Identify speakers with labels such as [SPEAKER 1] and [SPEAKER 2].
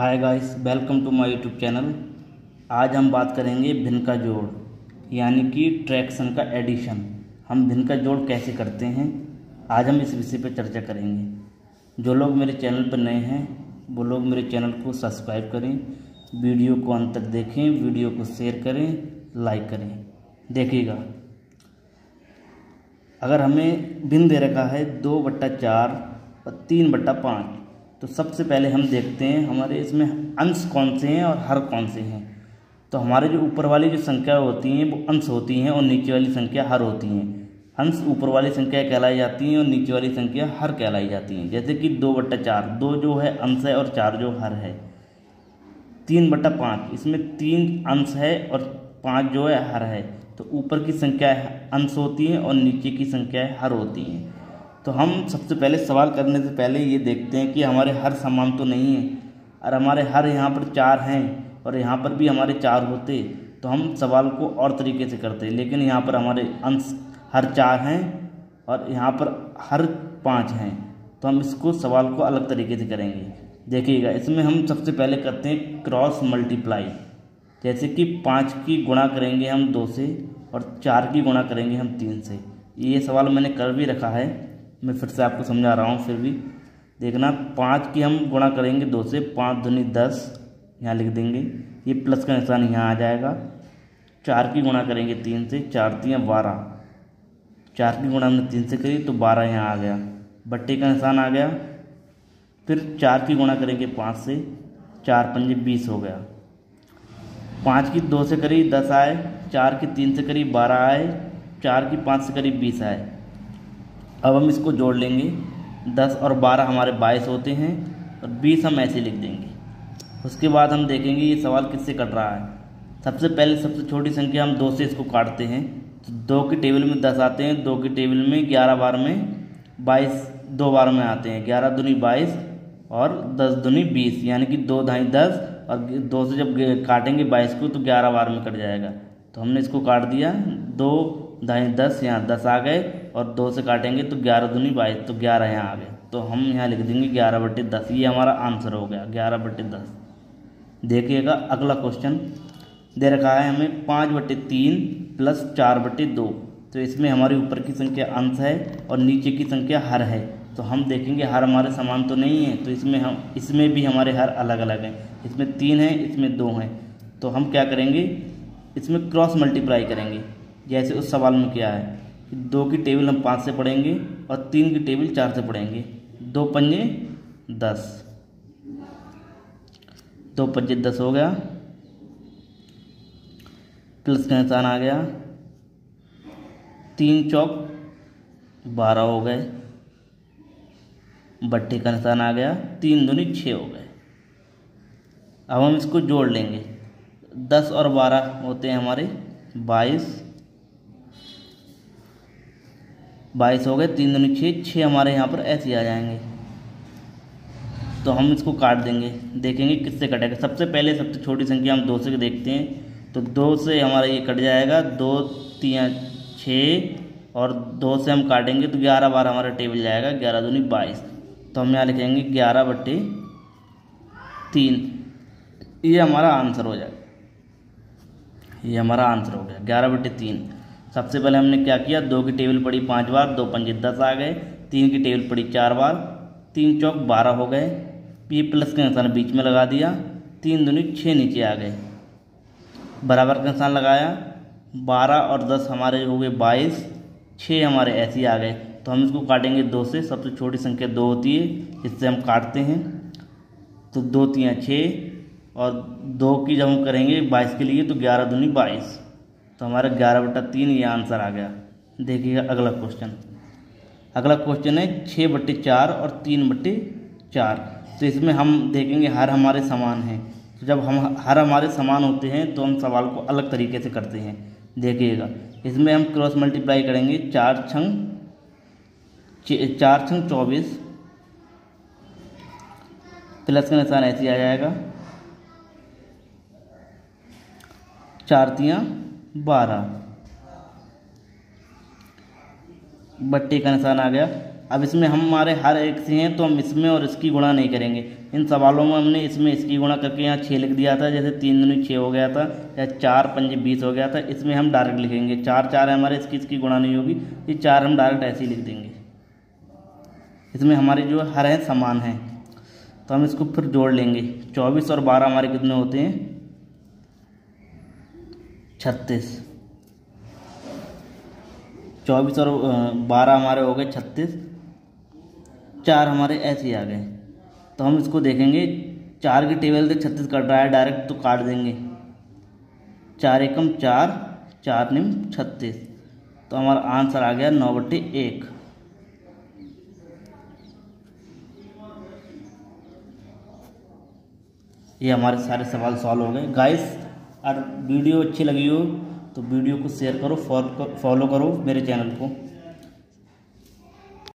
[SPEAKER 1] Hi guys welcome to my YouTube channel आज हम बात करेंगे भिन्न का जोड़, यानी कि ट्रैक्शन का एडिशन हम भिन्न का जोड़ कैसे करते हैं? आज हम इस विषय पर चर्चा करेंगे। जो लोग मेरे चैनल पर नए हैं, वो लोग मेरे चैनल को सब्सक्राइब करें, वीडियो को अंत तक देखें, वीडियो को शेयर करें लाइक करें। देखिएगा। अगर हमें भिन्न दे रखा है, दो बट्टा चार और तीन बट्टा पाँच तो सबसे पहले हम देखते हैं हमारे इसमें अंश कौन से हैं और हर कौन से हैं। तो हमारे जो ऊपर वाली जो संख्या होती हैं, वो अंश होती हैं और नीचे वाली संख्या हर होती हैं। अंश ऊपर वाली संख्या कहलाई जाती हैं और नीचे वाली संख्या हर कहलाई जाती हैं। जैसे कि दो बट्टा चार, दो जो है अंश है और चार जो हर है। तीन बट्टा पाँच, इसमें तीन अंश है और पाँच जो है हर है। तो ऊपर की संख्या अंश होती हैं और नीचे की संख्या हर होती हैं। तो हम सबसे पहले सवाल करने से पहले ये देखते हैं कि हमारे हर समान तो नहीं है, और हमारे हर यहाँ पर चार हैं, और यहाँ पर भी हमारे चार होते तो हम सवाल को और तरीके से करते लेकिन यहाँ पर हमारे अंश हर चार हैं, और यहाँ पर हर पाँच हैं तो हम इसको सवाल को अलग तरीके से करेंगे। देखिएगा, इसमें हम सबसे पहले करते हैं क्रॉस मल्टीप्लाई जैसे कि पाँच की गुणा करेंगे हम दो से, और चार की गुणा करेंगे हम तीन से। ये सवाल मैंने कर भी रखा है। मैं फिर से आपको समझा रहा हूँ, फिर भी। देखना, पाँच की हम गुणा करेंगे दो से, पाँच धुनी दस, यहाँ लिख देंगे। ये प्लस का निशान यहाँ आ जाएगा। चार की गुणा करेंगे तीन से, चार तीन बारह। चार की गुणा हमने तीन से करी तो बारह यहाँ आ गया। बट्टे का निशान आ गया। फिर चार की गुणा करेंगे पाँच से, चार पंजे बीस हो गया। पाँच की दो से करीब दस आए। चार की तीन से करीब बारह आए। चार की पाँच से करीब बीस आए। अब हम इसको जोड़ लेंगे। दस और बारह हमारे बाईस होते हैं और बीस हम ऐसे लिख देंगे। उसके बाद हम देखेंगे ये सवाल किससे कट रहा है। सबसे पहले सबसे छोटी संख्या हम दो से इसको काटते हैं। तो दो की टेबल में दस आते हैं, दो की टेबल में ग्यारह बार में बाईस, दो बार में आते हैं। ग्यारह दुनी बाईस और दस दुनी बीस, यानी कि दो ढाई दस और दो से जब काटेंगे बाईस को तो ग्यारह बार में कट जाएगा। तो हमने इसको काट दिया, दो ढाई दस, यहाँ दस आ गए। और दो से काटेंगे तो ग्यारह दूनी बाईस तो ग्यारह यहाँ आ गए। तो हम यहाँ लिख देंगे ग्यारह बटे दस। ये हमारा आंसर हो गया, ग्यारह बटे दस। देखिएगा, अगला क्वेश्चन दे रखा है हमें पाँच बटे तीन प्लस चार बटे दो। तो इसमें हमारे ऊपर की संख्या अंश है और नीचे की संख्या हर है। तो हम देखेंगे, हर हमारे समान तो नहीं है तो इसमें हम, इसमें भी हमारे हर अलग अलग हैं। इसमें तीन हैं, इसमें दो हैं। तो हम क्या करेंगे, इसमें क्रॉस मल्टीप्लाई करेंगे। जैसे उस सवाल में क्या है? दो की टेबल हम पाँच से पढ़ेंगे और तीन की टेबल चार से पढ़ेंगे। दो पंजे दस। दो पंजे दस हो गया। प्लस का निशान आ गया। तीन चौक बारह हो गए। बट्टे का निशान आ गया। तीन दूनी छः हो गए। अब हम इसको जोड़ लेंगे। दस और बारह होते हैं हमारे बाईस। बाईस हो गए, तीन दूनी छः छः हमारे यहाँ पर ऐसे आ जाएँगे। तो हम इसको काट देंगे, देखेंगे किससे कटेगा। सबसे पहले, सबसे छोटी संख्या हम दो से देखते हैं तो दो से हमारा ये कट जाएगा, दो, तीन, छः, और दो से हम काटेंगे तो ग्यारह बार हमारा टेबल जाएगा, ग्यारह दूनी बाईस। तो हम यहाँ लिखेंगे ग्यारह बट्टे तीन। ये हमारा आंसर हो जाएगा। ये हमारा आंसर हो गया, ग्यारह बट्टे तीन। सबसे पहले हमने क्या किया? दो की टेबल पड़ी पाँच बार, दो पंजे दस आ गए, तीन की टेबल पड़ी चार बार, तीन चौक बारह हो गए। पी प्लस का निशान बीच में लगा दिया, तीन दूनी छः नीचे आ गए। बराबर का निशान लगाया, बारह और दस हमारे हो गए बाईस छः हमारे ऐसे आ गए। तो हम इसको काटेंगे दो से, सबसे छोटी संख्या दो होती है, इससे हम काटते हैं। तो दो तीन छः और दो की जब हम करेंगे बाईस के लिए तो ग्यारह दूनी बाईस। तो हमारा ग्यारह बट्टा तीन ये आंसर आ गया। देखिएगा अगला क्वेश्चन अगला क्वेश्चन है छः बट्टे चार और तीन बट्टे चार। तो इसमें हम देखेंगे हर हमारे समान हैं। तो जब हम हर हमारे समान होते हैं तो हम सवाल को अलग तरीके से करते हैं। देखिएगा, इसमें हम क्रॉस मल्टीप्लाई करेंगे चार छंग चार छंग चौबीस। प्लस का निशान ऐसे आ जाएगा। चार तियाँ। बारह। बट्टे का निशान आ गया। अब इसमें हम हमारे हर एक से हैं तो हम इसमें और इसकी गुणा नहीं करेंगे। इन सवालों में हमने इसमें इसकी गुणा करके यहाँ छः लिख दिया था, जैसे तीन दिन छः हो गया था, या चार पंजे बीस हो गया था, इसमें हम डायरेक्ट लिखेंगे। चार चार है हमारे, इसकी इसकी गुणा नहीं होगी, ये चार हम डायरेक्ट ऐसे ही लिख देंगे। इसमें हमारे जो हर हैं, समान हैं। तो हम इसको फिर जोड़ लेंगे। चौबीस और बारह हमारे कितने होते हैं? छत्तीस। चौबीस और बारह हमारे हो गए छत्तीस। चार हमारे ऐसे ही आ गए। तो हम इसको देखेंगे, चार की टेबल से छत्तीस कट रहा है डायरेक्ट तो काट देंगे। चार एकम चार चार निम छत्तीस। तो हमारा आंसर आ गया नौ बट्टी एक। ये हमारे सारे सवाल सॉल्व हो गए। गाइस अगर वीडियो अच्छी लगी हो तो वीडियो को शेयर करो फॉलो करो मेरे चैनल को।